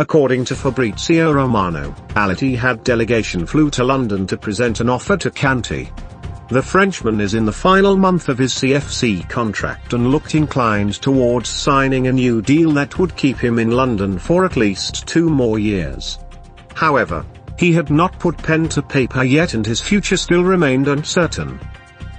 According to Fabrizio Romano, Al Ittihad delegation flew to London to present an offer to Kanté. The Frenchman is in the final month of his CFC contract and looked inclined towards signing a new deal that would keep him in London for at least two more years. However, he had not put pen to paper yet and his future still remained uncertain.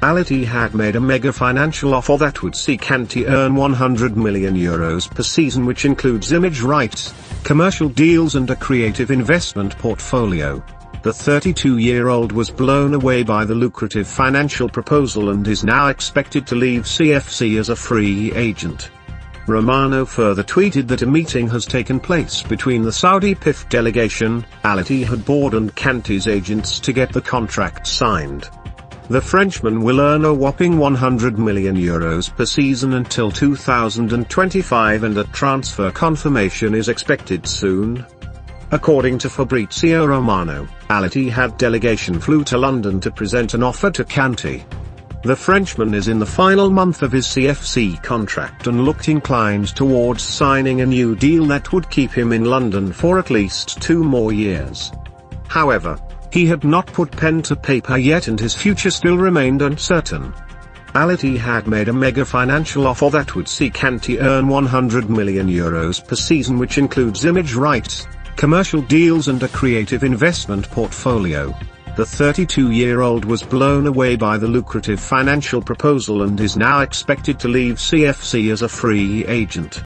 Al Ittihad made a mega financial offer that would see Kanté earn 100 million euros per season which includes image rights, commercial deals and a creative investment portfolio the 32-year-old was blown away by the lucrative financial proposal and is now expected to leave CFC as a free agent. Romano further tweeted that a meeting has taken place between the Saudi PIF delegation, Al Ittihad board and Kanté's agents to get the contract signed. The Frenchman will earn a whopping 100 million euros per season until 2025 and a transfer confirmation is expected soon. According to Fabrizio Romano, Al Ittihad delegation flew to London to present an offer to Kanté. The Frenchman is in the final month of his CFC contract and looked inclined towards signing a new deal that would keep him in London for at least two more years. However, he had not put pen to paper yet and his future still remained uncertain. Al Ittihad made a mega financial offer that would see Kanté earn 100 million euros per season which includes image rights, commercial deals and a creative investment portfolio. The 32-year-old was blown away by the lucrative financial proposal and is now expected to leave CFC as a free agent.